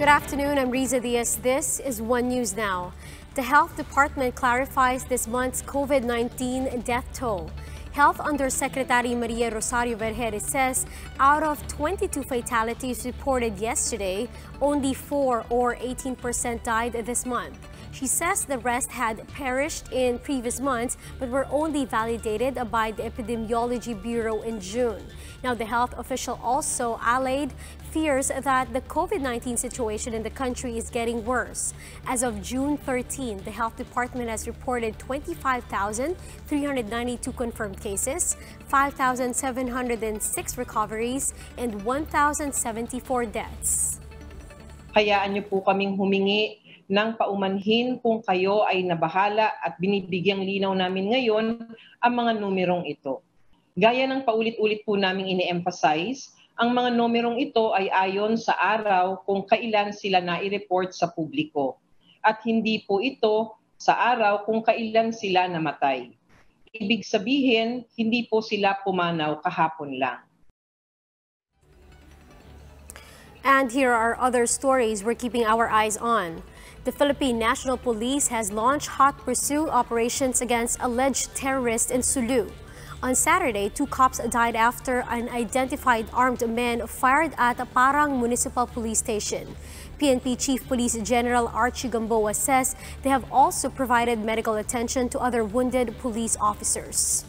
Good afternoon, I'm Riza Diaz. This is One News Now. The Health Department clarifies this month's COVID-19 death toll. Health Undersecretary Maria Rosario Vergeire says out of 22 fatalities reported yesterday, only 4 or 18% died this month. She says the rest had perished in previous months but were only validated by the Epidemiology Bureau in June. Now, the health official also allayed fears that the COVID-19 situation in the country is getting worse. As of June 13, the health department has reported 25,392 confirmed cases, 5,706 recoveries, and 1,074 deaths. Hayaan niyo po kaming humingi ng paumanhin kung kayo ay nabahala at binibigyang linaw namin ngayon ang mga numerong ito. Gaya ng paulit-ulit po namin ini-emphasize, ang mga numerong ito ay ayon sa araw kung kailan sila nai-report sa publiko. At hindi po ito sa araw kung kailan sila namatay. Ibig sabihin, hindi po sila pumanaw kahapon lang. And here are other stories we're keeping our eyes on. The Philippine National Police has launched hot pursuit operations against alleged terrorists in Sulu. On Saturday, two cops died after an identified armed man fired at a Parang Municipal Police Station. PNP Chief Police General Archie Gamboa says they have also provided medical attention to other wounded police officers.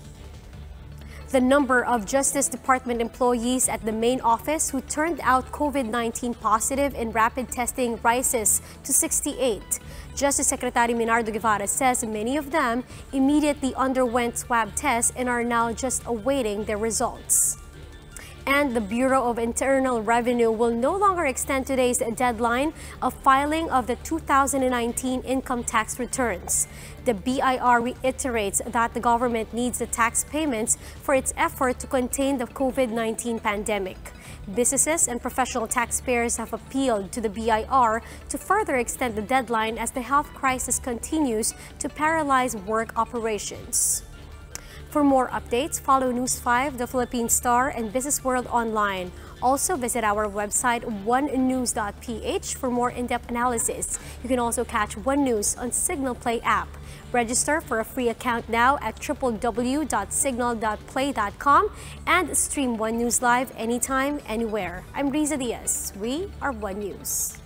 The number of Justice Department employees at the main office who turned out COVID-19 positive in rapid testing rises to 68. Justice Secretary Menardo Guevarra says many of them immediately underwent swab tests and are now just awaiting their results. And the Bureau of Internal Revenue will no longer extend today's deadline of filing of the 2019 income tax returns. The BIR reiterates that the government needs the tax payments for its effort to contain the COVID-19 pandemic. Businesses and professional taxpayers have appealed to the BIR to further extend the deadline as the health crisis continues to paralyze work operations. For more updates, follow News 5, The Philippine Star, and Business World online. Also, visit our website, onenews.ph, for more in-depth analysis. You can also catch One News on Cignal Play app. Register for a free account now at www.cignal.play.com and stream One News live anytime, anywhere. I'm Riza Diaz. We are One News.